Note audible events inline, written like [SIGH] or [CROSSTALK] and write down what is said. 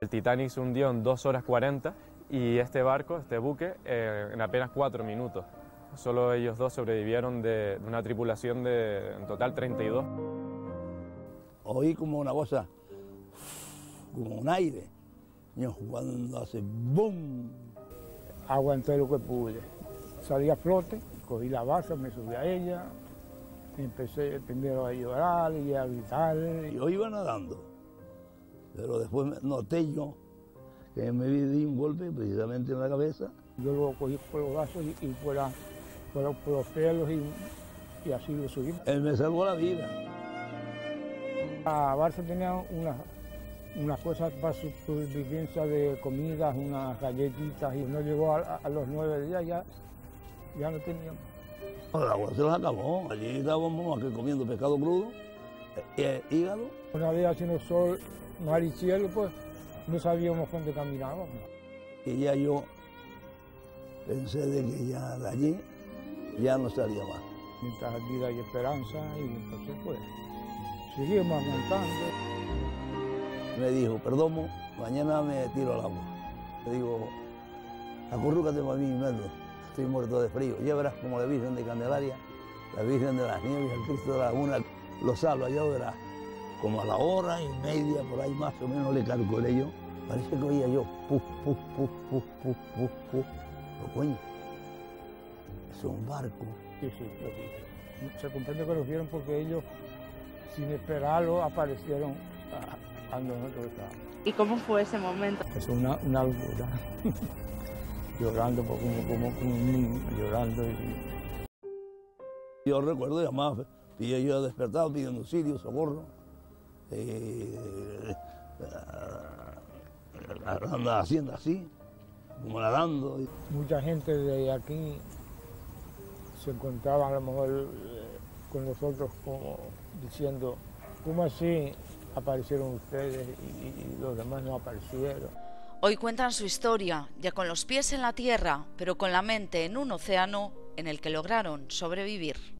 El Titanic se hundió en 2 horas 40 y este barco, este buque, eh, en apenas 4 minutos. Solo ellos dos sobrevivieron de, de una tripulación de en total 32. Oí como una cosa, como un aire, cuando hace ¡boom! Aguanté lo que pude. Salí a flote, cogí la balsa, me subí a ella, y empecé primero a llorar y a gritar. Yo iba nadando, pero después noté yo que me di un golpe precisamente en la cabeza. Yo lo cogí por los brazos y, y por, la- por los- por los pelos y, y así lo subí. Él me salvó la vida. La balsa tenía unas unas cosas para supervivencia de comidas, unas galletitas, y no llegó a, a los nueve días, ya, ya no teníamos. El agua se los acabó. Allí estábamos que comiendo pescado crudo, hígado. Una vez haciendo sol, mar y cielo, pues no sabíamos dónde caminábamos. Y ya yo pensé de que ya de allí ya no salía más. Mientras hay vida y esperanza, y entonces pues seguimos aguantando. Me dijo, perdomo, mañana me tiro al agua. Le digo, acurrúcate para mí, Merlo. Estoy muerto de frío. Ya verás como la Virgen de Candelaria, la Virgen de las Nieves, el Cristo de la Laguna, lo salva, ya verás. Como a la hora y media, por ahí más o menos le calculé yo. Parece que oía yo, puf, puf, puf, puf, puf, puf, puf. Pero coño, es un barco. Sí, sí, lo vi. Se comprende que los vieron porque ellos, sin esperarlo, aparecieron a, a nosotros estábamos. ¿Y cómo fue ese momento? Es una, una locura. [LAUGHS] llorando como, como, como un niño, llorando. Y, Yo recuerdo llamar, y yo despertado pidiendo auxilio, socorro. Eh, anda haciendo así, como nadando. mucha gente de aquí se encontraba a lo mejor eh, con nosotros como diciendo, ¿cómo así aparecieron ustedes y los demás no aparecieron? Hoy cuentan su historia, ya con los pies en la tierra, pero con la mente en un océano en el que lograron sobrevivir.